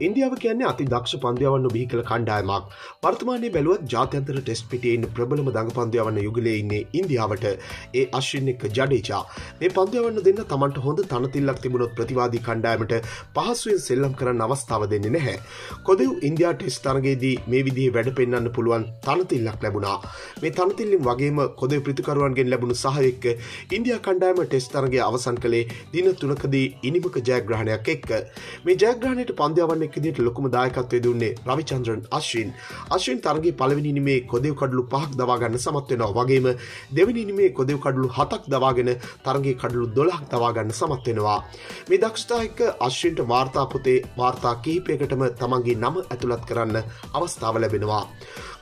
ඉන්දියාව කියන්නේ අති දක්ෂ පන්දයවන්න බිහි කළ කණ්ඩායමක්. වර්තමානය බැලුවත් ජාත්‍යන්තර ටෙස්ට පිටේන් ප්‍රබලම දඟ පන්දයවන්න යුගලේ ඉන්නේ ඉන්දියාවට. ඒ අශ්‍රින්නෙක් ජඩේචා මේ පන්දයවන්න දෙන්න තමන්ට හොඳ තනතිල්ලක් තිබුණොත් ප්‍රතිවාදී කණ්ඩායමට පහසුවෙන් සෙල්ලම් කරන්න අවස්ථාව දෙන්නේ නැහැ. කොදෙව් ඉන්දයා ටෙස් තරගේදී මේ විදිහ වැඩ පෙන්න්න පුළුවන් තනතිල්ලක් ලැබුණා. මේ තනතිල්ලින් වගේම කොද ප්‍රතිකරුවන්ගෙන් ලැබුණු සහයෙක්ක ඉන්දයා කණ්ඩායම ටෙස් තරගේ අවසන් කළේ දින තුනකදී ඉනිමක ජයග්‍රහණයක් එක්ක. මේ ජයග්‍රහණයට පන්දයවන්න එක් විදිහට ලොකුම දායකත්වය දුන්නේ රවිචන්ද්‍රන් අශ්වින්. අශ්වින් තරගේ පළවෙනි නිමේ කොදෙව් කඩලු පහක් දවාගන්න සමත් වෙනවා. වගේම දෙවනි නිමේ කොදෙව් කඩලු හතක් දවාගෙන තරගේ කඩලු දොළහක් දවාගන්න සමත් වෙනවා. මේ දක්ෂතා එක්ක අශ්වින්ට වාර්තා පොතේ වාර්තා කිහිපයකටම තමන්ගේ නම ඇතුළත් කරන්න අවස්ථාව ලැබෙනවා.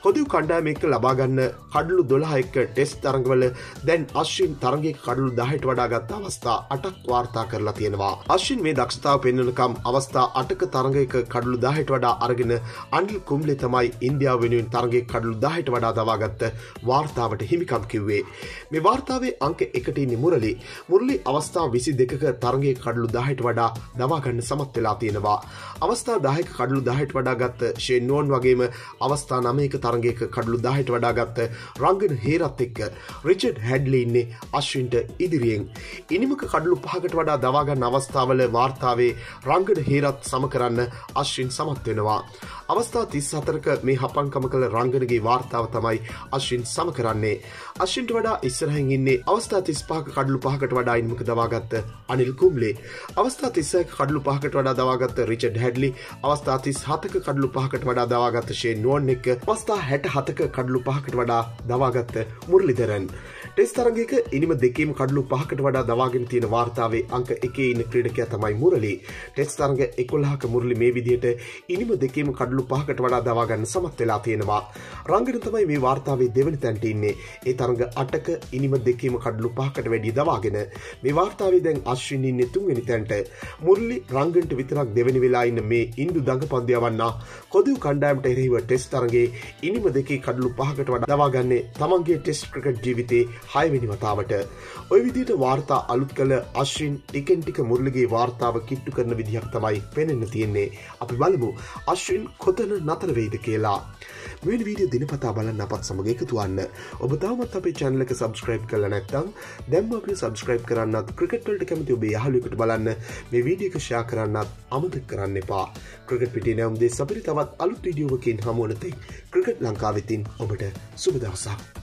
කොදව් කණ්ඩායමෙක්ක ලබාගන්න කඩලු දොලා එක්ක ටෙස් තරගවල දැන් අශ්වින් තරගේ කඩලු දහට වඩාගත් අවස්ථා අටක් වාර්තා කරලා තියෙනවා. අශ්වින් මේ දක්ෂතාව පෙන්න්නනකම් අවස්ථා අටක තරගයක කඩලු දහට වඩා අරගෙන අනිල් කුම්ලෙ තමයි ඉන්දියාව වෙනුවෙන් තරගේ කඩලු දහට වඩා දවාගත්ත වාර්තාවට හිමිකම් කිව්වේ. මේ වාර්තාවේ අංක එකට ඉන්න මුරලි. මුරලි අවස්ථා විසි දෙකක තරගේ කඩලු දහට වඩා දවාගන්න සමත් වෙලා තියෙනවා. අවස්ථා දායක කඩලු දහට වඩාගත්ත ශෙන්නුවන් වගේම අවස්ථා නමයක තරගේක කඩලු දාහට වඩාගත්ත රංගන හේරත් එක්ක රිචඩ් හැඩ්ලි ඉන්නේ අශ්වින්ට ඉදිරියෙන්. ඉනිමක කඩලු පහකට වඩා දවාගන්න අවස්ථාවල වාර්තාවේ රංගන හේරත් සම කරන්න අශ්වින් සමත් වෙනවා. අවස්ථා තිස් හතරක මේ හපන්කම කළ රංගනගේ වාර්තාව තමයි අශ්වින් සම කරන්නේ. අශ්වින්ට වඩා ඉස්සරහැන් ඉන්නේ අවස්ථා තිස් පහක කඩලු පහකට වඩා ඉන්මක දවාගත්ත අනිල් කුම්ලේ. අවස්ථා තිස්සක කඩලු පහකට වඩා දවාගත්ත රිචඩ් හැඩ්ලි. අවස්ථා තිස් හතක කඩලු පහකට වඩා දවාගත්ත ශේ නුවන් එක්ක. අවස්ථා හැට හතක කඩලු පහකට වඩා දවාගත්ත මුරලිදරන් ටෙස් තරගේක ඉනිම දෙකීම කඩලු පහකට වඩා දවාගෙන තියෙන වාර්තාවේ අංක එකේ ඉන්න ක්‍රඩකය තමයි මුරලි ටෙස් තරග එකොල්හක මුරලි මේ විදිහට ඉනිම දෙකීම කඩලු පහකට වඩා දවාගන්න සමත් වෙලා තියෙනවා. රංගෙන තමයි මේ වාර්තාවේ දෙවනි තැන්ට ඉන්නේ. ඒ තරග අටක ඉනිම දෙකීම කඩලු පහකට වැඩි දවාගෙන මේ වාර්තාවේ දැන් අශ්විනින් තුන්වෙනි තැන්ට. මුරලි රංගන්ට විතරක් දෙවැනි වෙලා ඉන්න මේ ඉන්දු දඟ පන්දයවන්න කොදව කණ්ඩෑම්ට එරෙහිව ටෙස් තරගේ ඉනිම දෙකේ කඩලු පහකට වඩ දවාගන්නේ තමන්ගේ ටෙස් ක්‍රකට් ජීවිතේ හයවෙනි වතාවට. ඔය විදිට වාර්තා අලුත් කළ අශ්වින් ටිකෙන් ටික මුරලිගේ වාර්තාව කිට්ටු කරන විදිහක් තමයි පෙනෙන්න තියෙන්නේ. අපි බලමු අශ්වින් කොතන නතර වෙයිද කියලා. මෙ වීඩිය දිනපතා බලන්න අපත් සමග එකතුවන්න ඔබ තවමත් අපේ චැනලක සබස්ක්‍රයිබ් කල නැත්තම් දැම්ම අප සබස්ක්‍රයිබ් කරන්නත් ක්‍රිකට්වලට කැමති ඔබේ යහලුකට බලන්න. මේ වීඩියක ෂයා කරන්නත් අමතක් කරන්න එපා. ක්‍රිකට් පිටි නැවම්දේ සපරි තවත් අලුත් විඩියෝවකින් හමුවනතෙක් ක්‍රිකට් ලංකාවෙතින් ඔබට සුබදවසක්